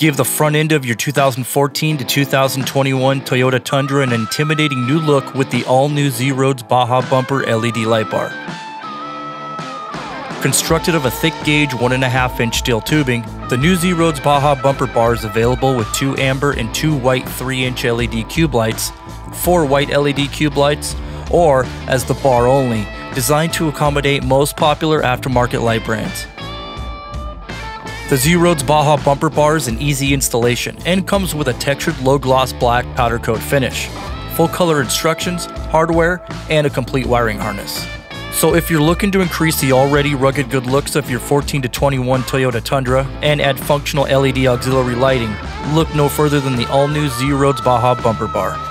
Give the front end of your 2014 to 2021 Toyota Tundra an intimidating new look with the all-new ZROADZ Baja Bumper LED light bar. Constructed of a thick gauge 1.5 inch steel tubing, the new ZROADZ Baja bumper bar is available with two amber and two white 3 inch LED cube lights, four white LED cube lights, or as the bar only, designed to accommodate most popular aftermarket light brands. The ZROADZ Baja bumper bar is an easy installation and comes with a textured low gloss black powder coat finish, full color instructions, hardware, and a complete wiring harness. So if you're looking to increase the already rugged good looks of your 14 to 21 Toyota Tundra and add functional LED auxiliary lighting, look no further than the all-new ZROADZ Baja bumper bar.